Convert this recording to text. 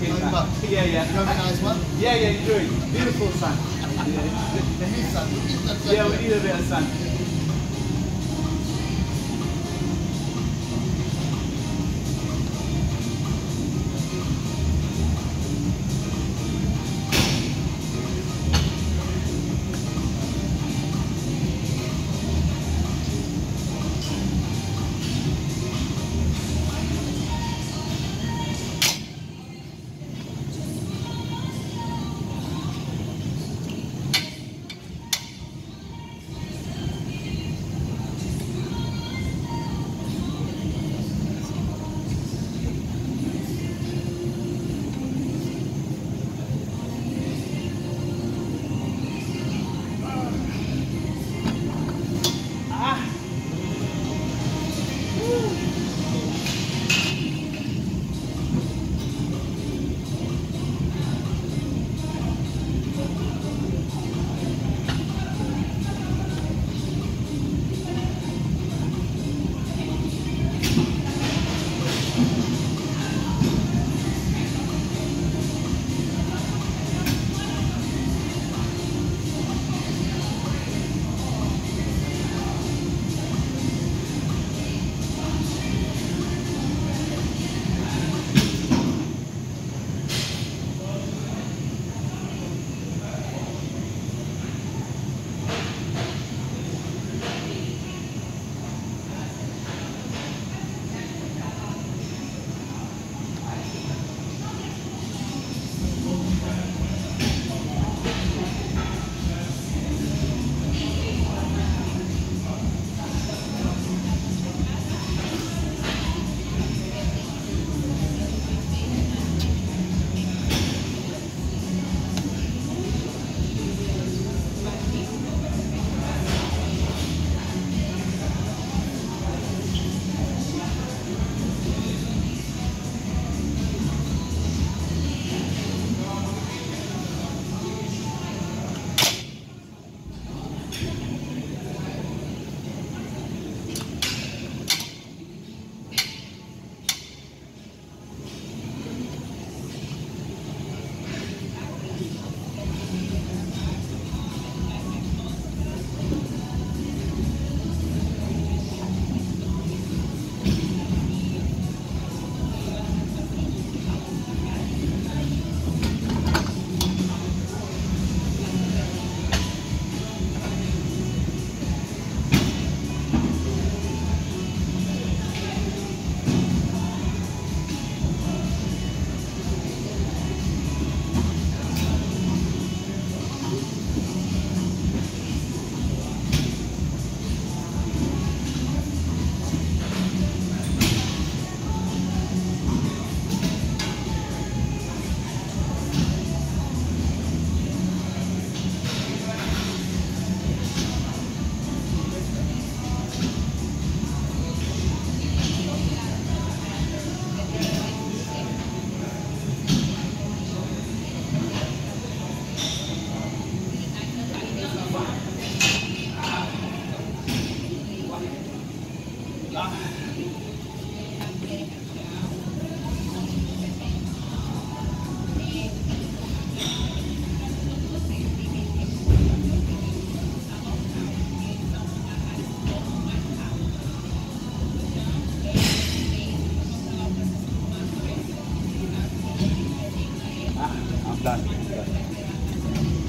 Yeah, yeah. You have a nice one? Yeah, yeah, enjoy. Beautiful sun. We. We need sun. Yeah, we need a bit of sun.